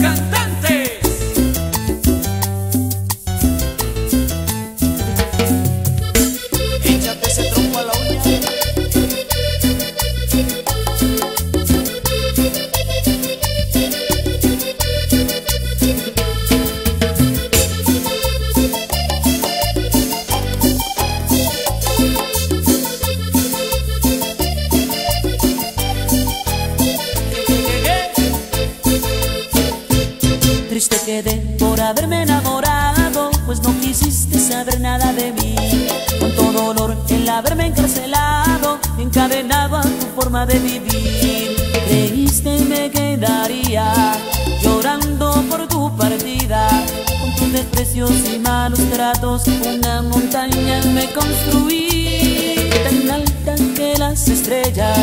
cantar. Haberme enamorado, pues no quisiste saber nada de mí. Cuánto dolor el haberme encarcelado, encadenado a tu forma de vivir. Creíste me quedaría llorando por tu partida. Con tus desprecios y malos tratos, una montaña me construí. Tan alta que las estrellas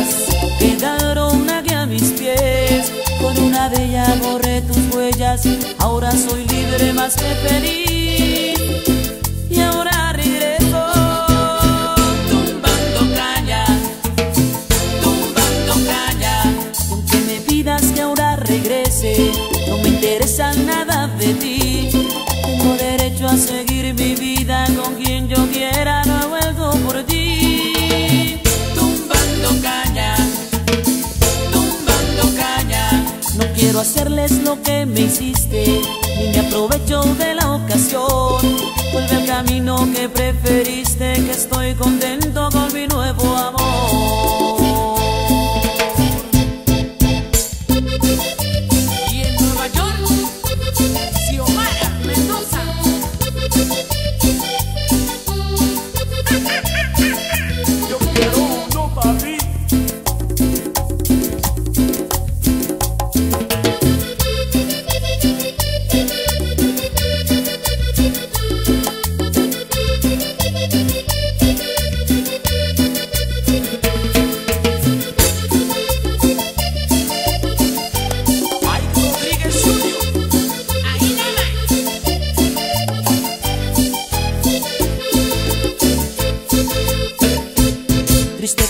soy libre más que feliz. Y ahora regreso tumbando caña, tumbando caña. Aunque me pidas que ahora regrese, no me interesa nada de ti. Tengo derecho a seguir mi vida con quien yo quiera, no he vuelto por ti. Tumbando caña, tumbando caña. No quiero hacerles lo que me hiciste, ni me aprovecho de la ocasión. Vuelve al camino que preferiste, que estoy contento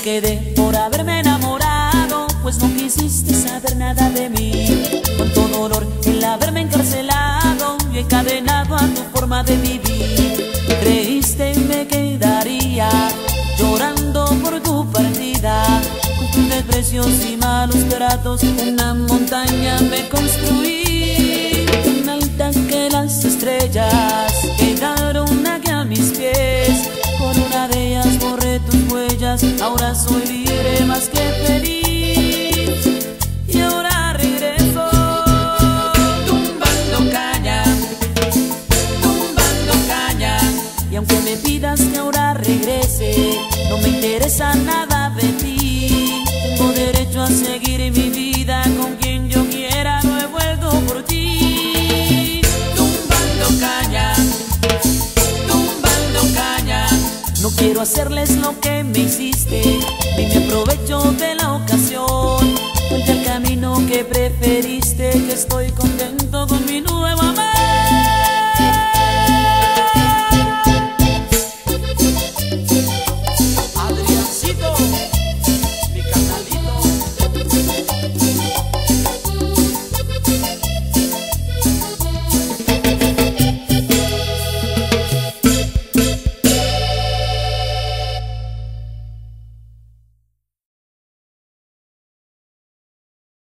quedé por haberme enamorado, pues no quisiste saber nada de mí. Cuánto dolor el haberme encarcelado y encadenado a tu forma de vivir. Creíste me quedaría llorando por tu partida. Con tus desprecios y malos tratos, una montaña me construí. Tan alta que las estrellas soy libre más que feliz. Y ahora regreso tumbando caña, tumbando caña. Y aunque me pidas que ahora regrese, no me interesa nada No quiero hacerles lo que me hiciste, ni me aprovecho de la ocasión. Vuelve al camino que preferiste, que estoy contento con mi nuevo amor.